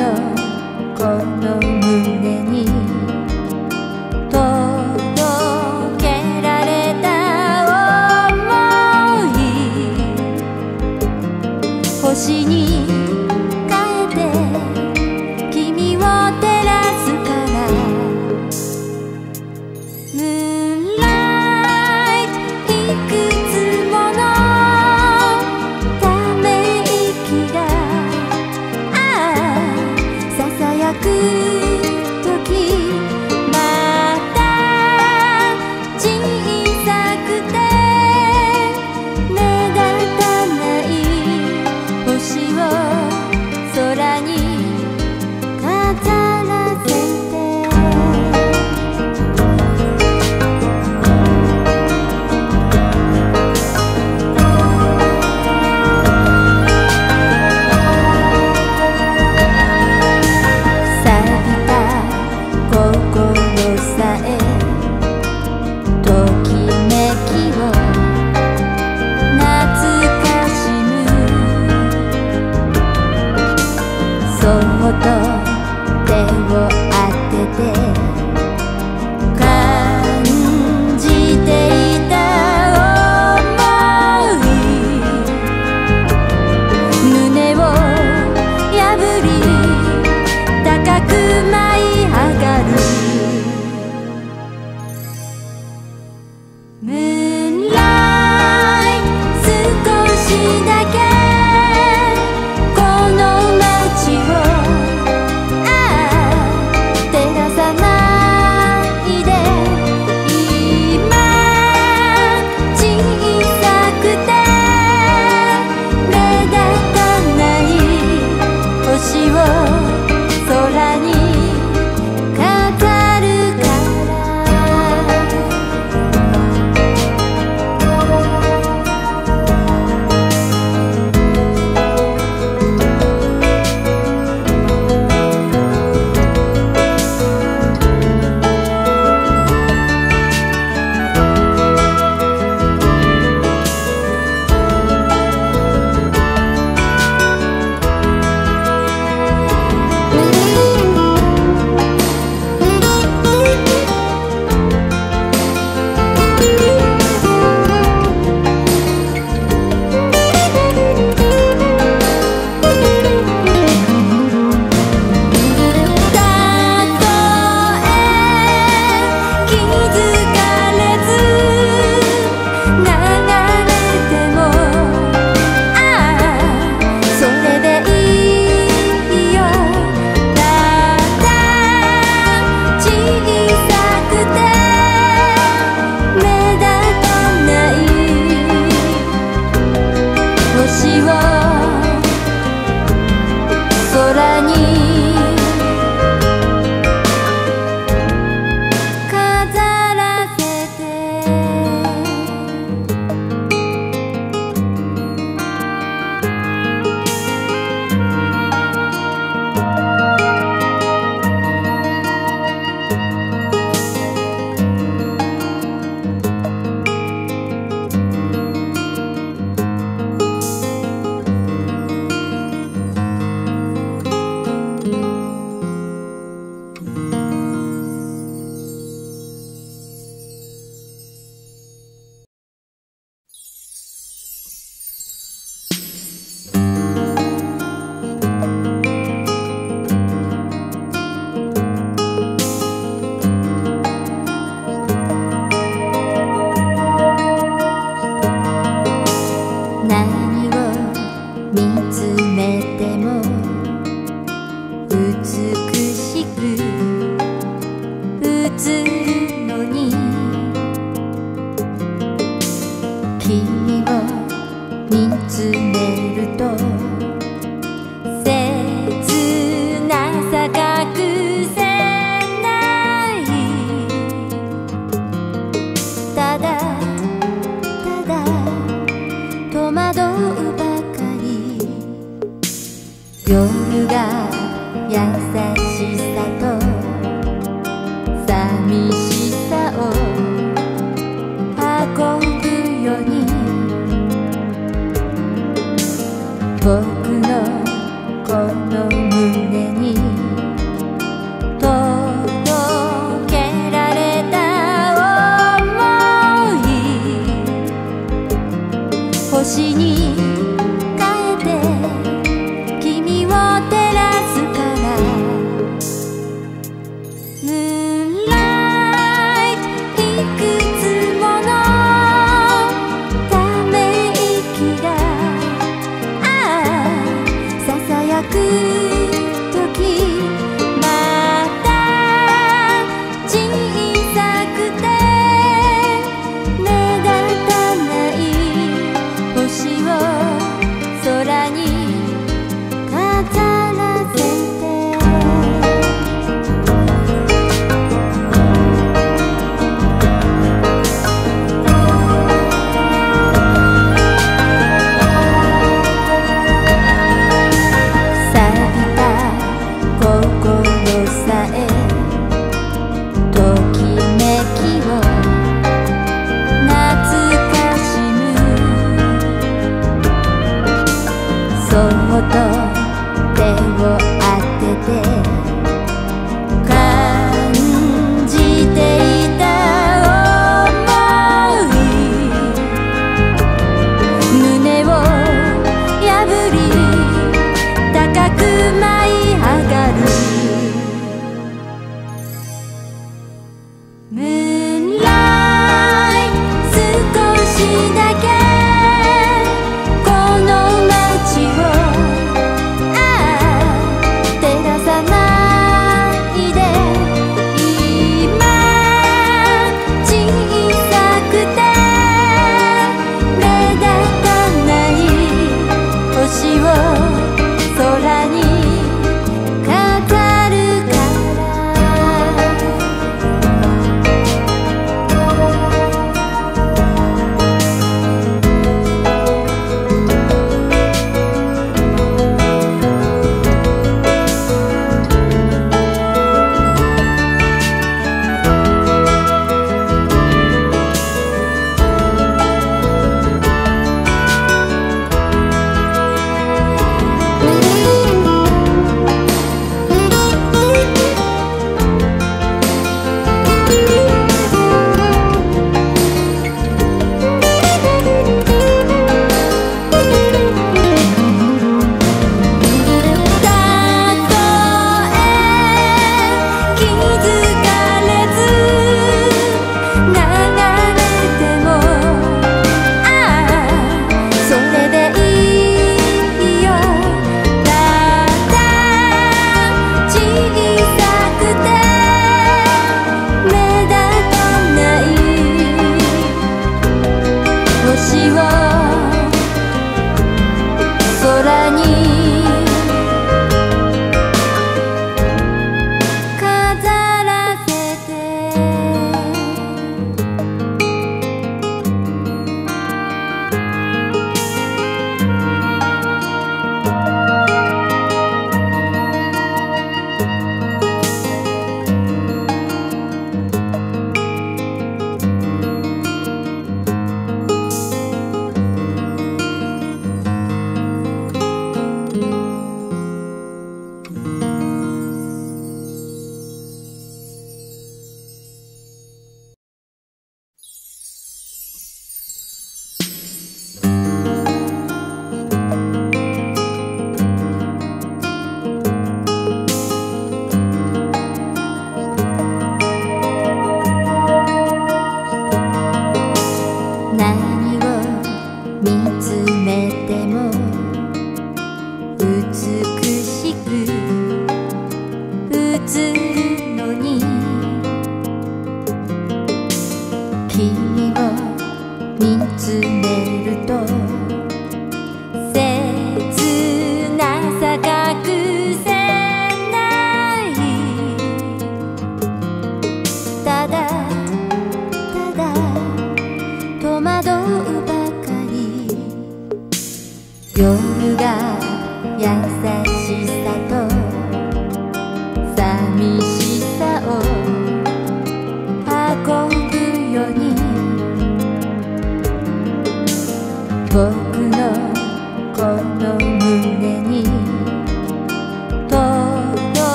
corner, corner.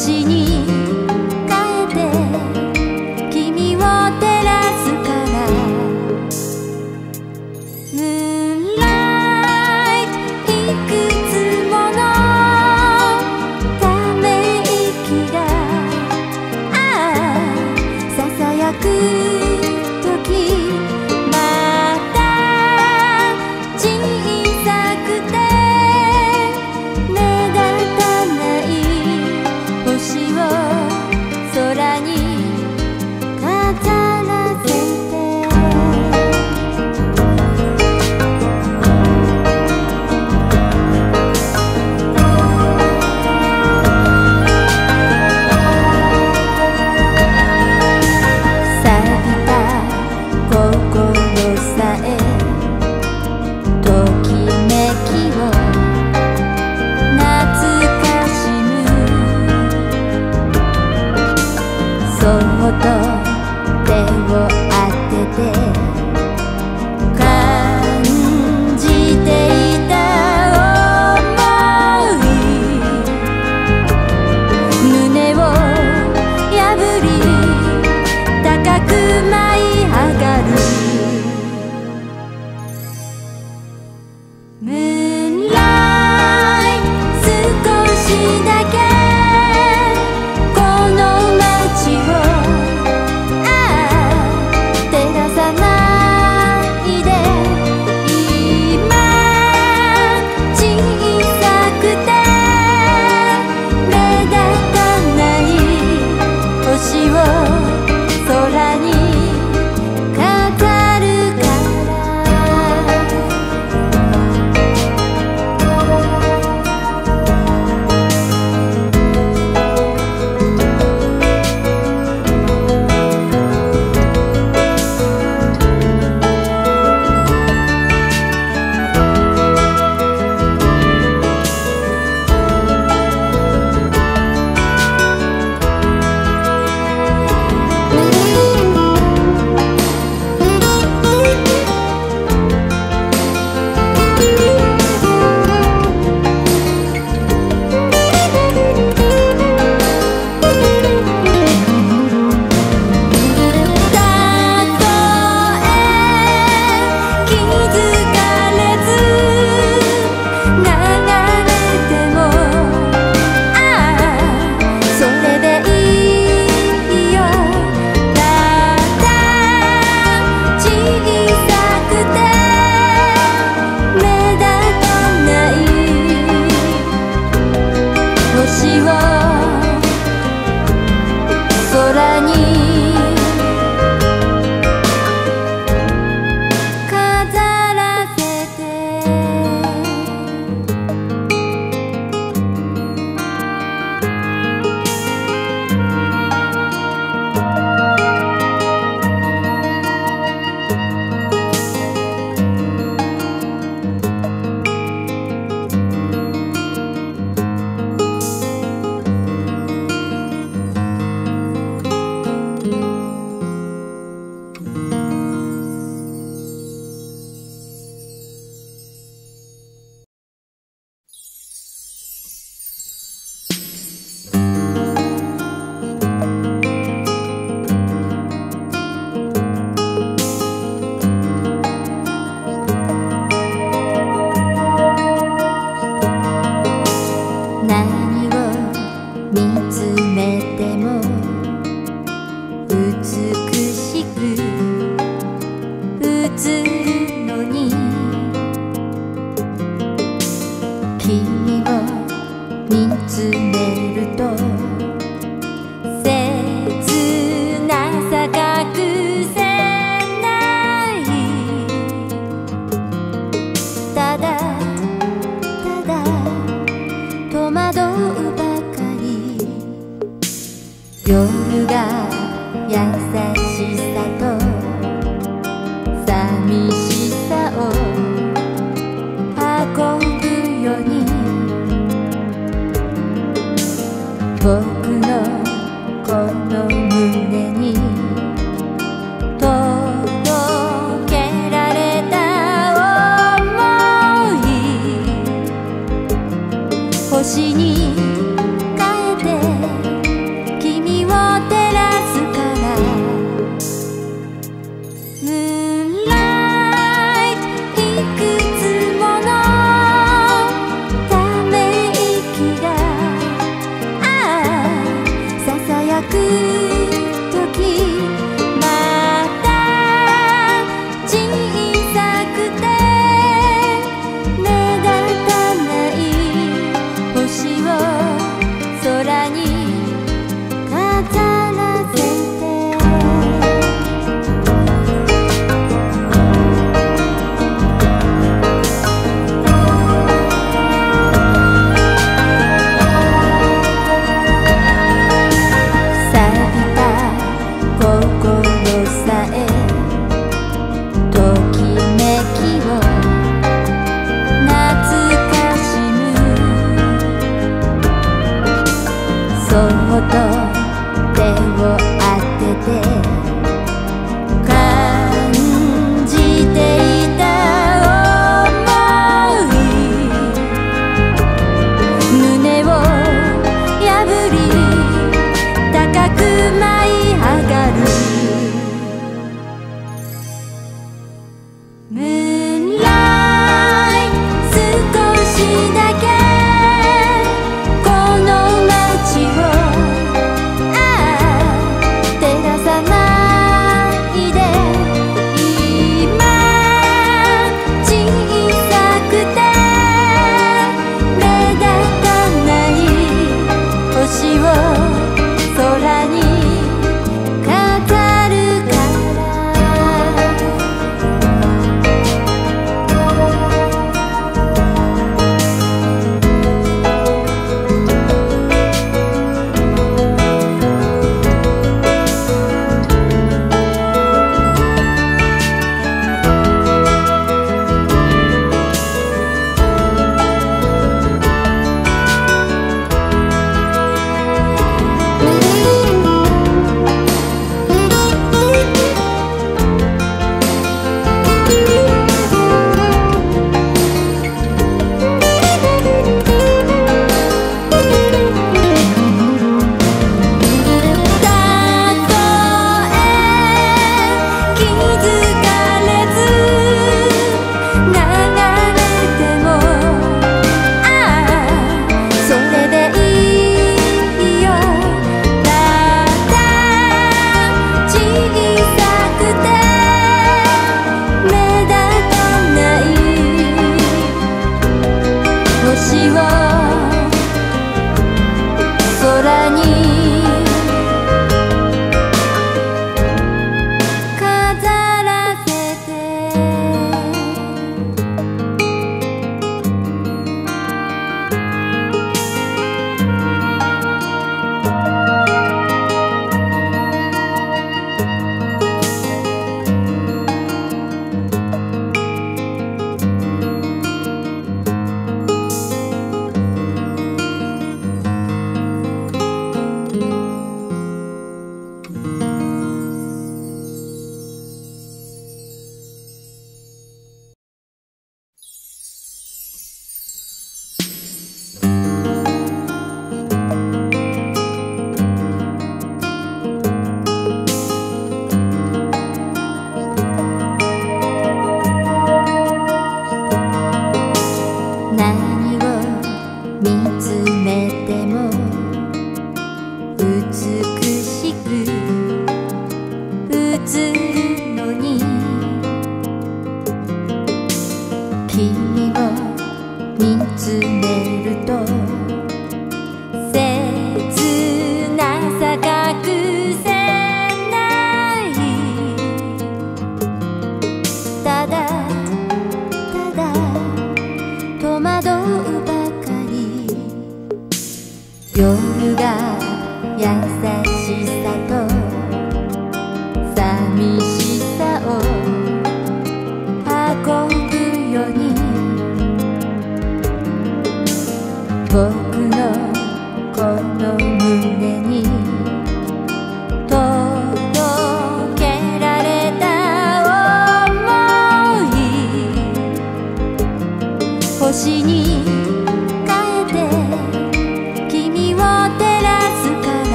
い星に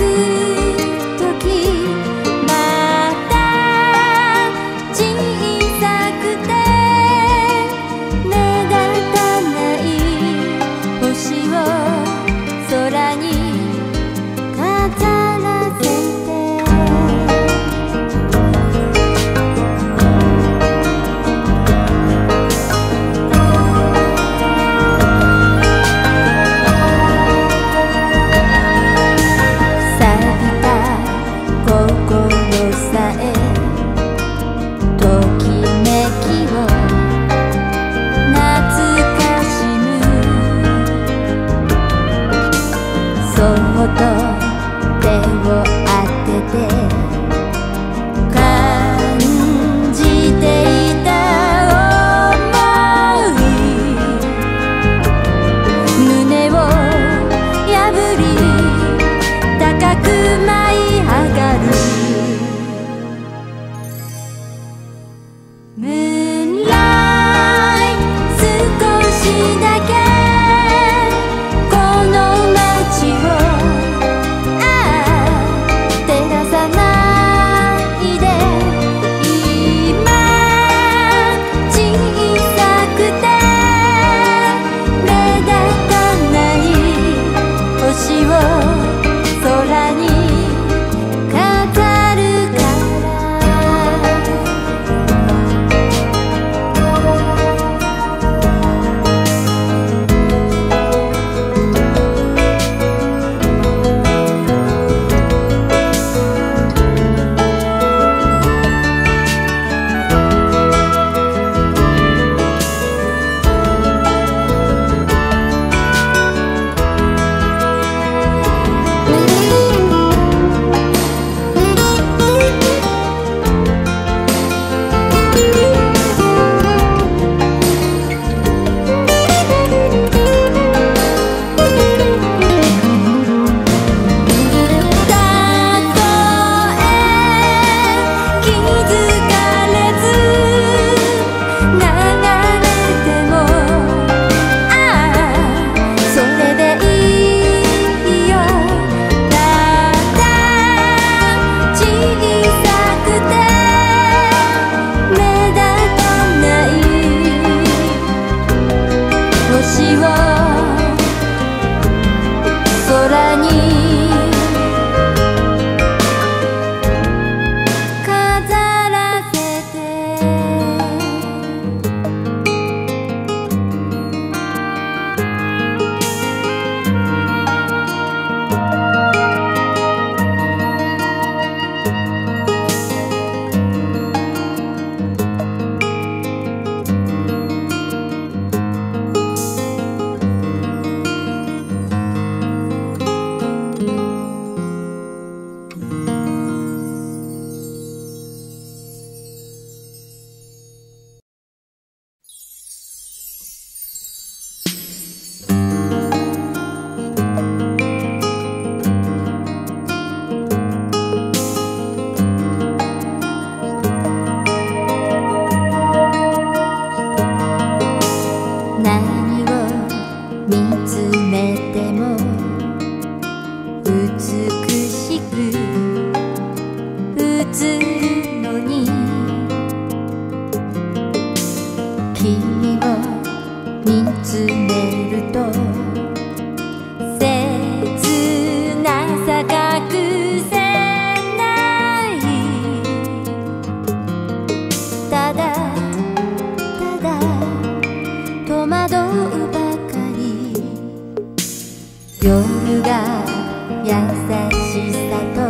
くしさと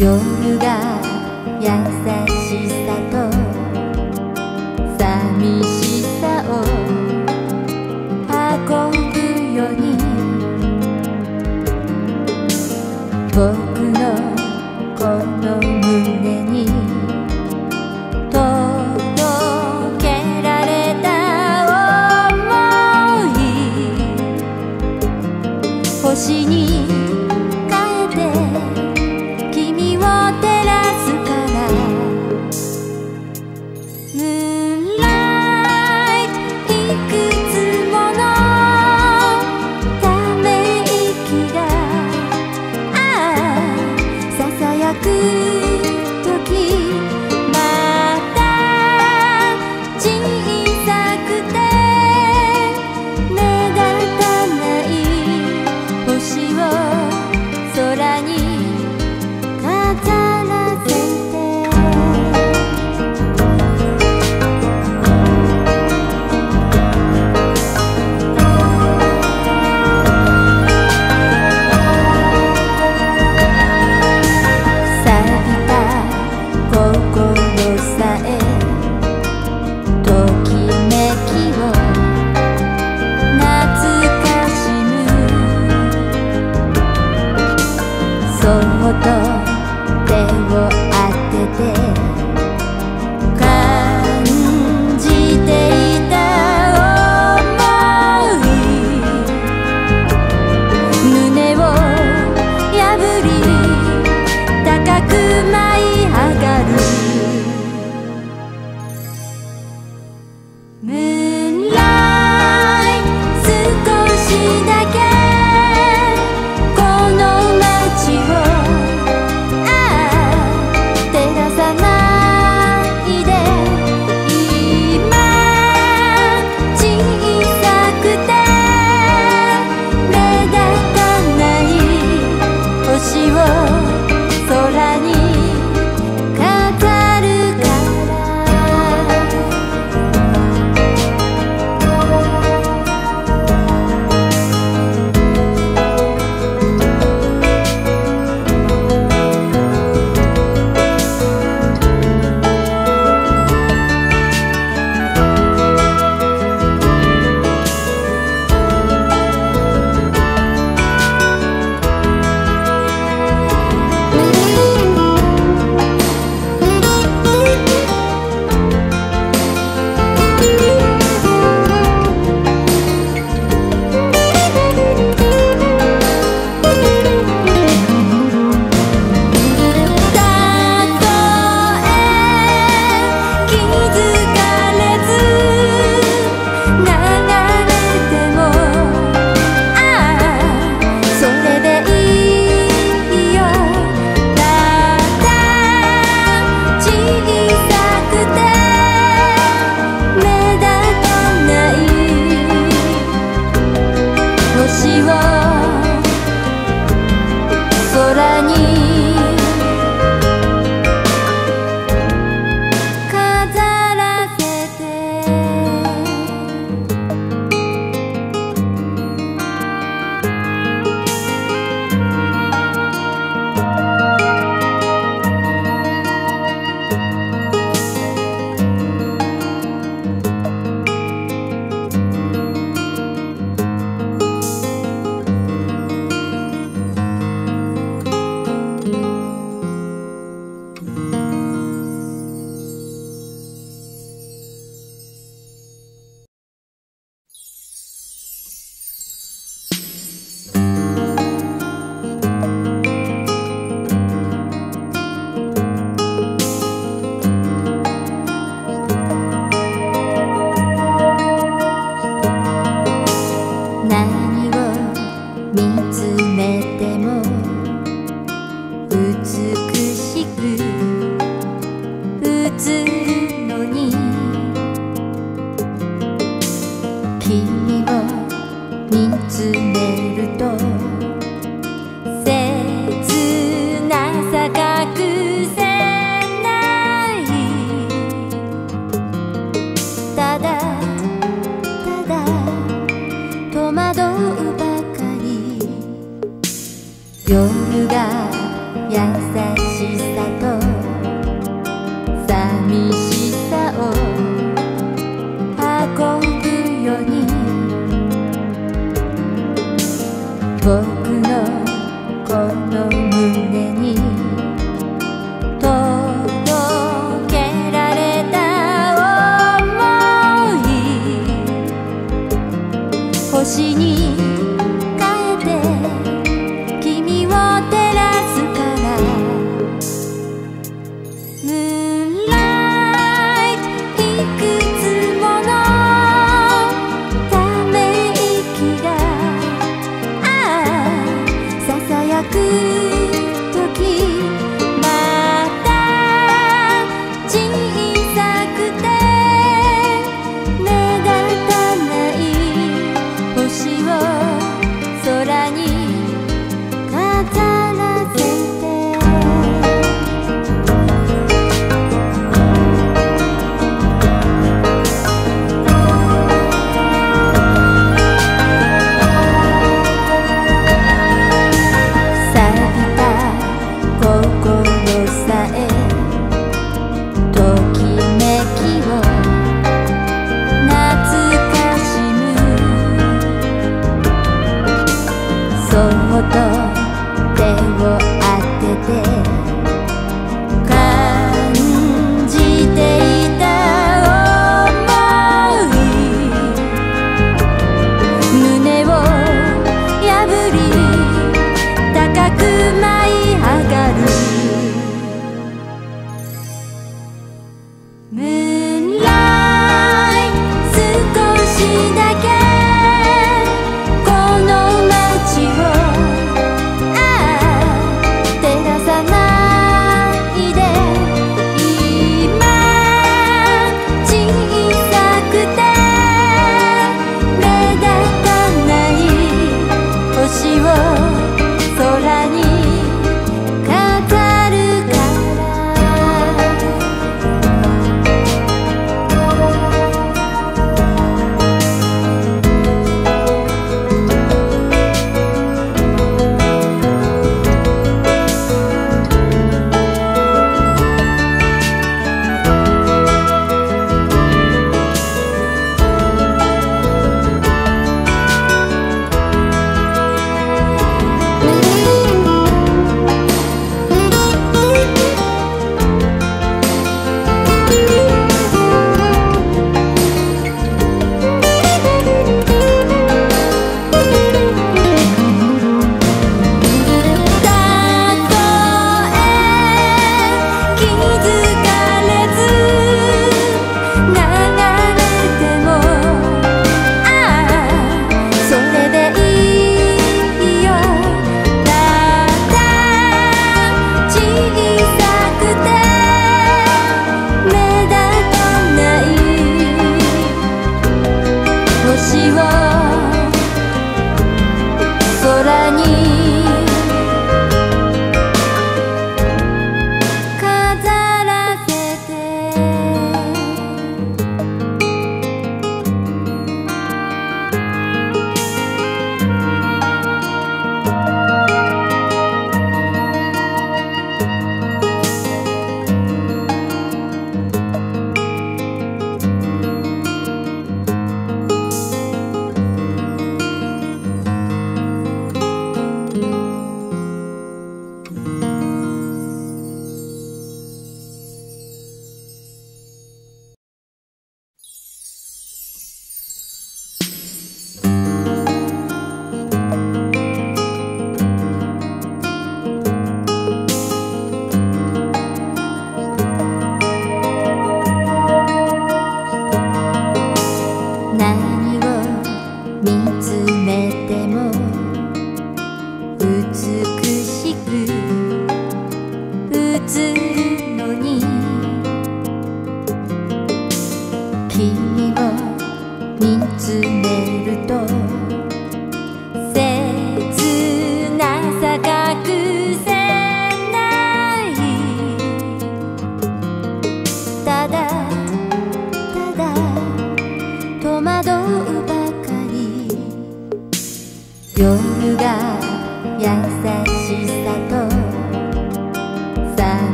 요.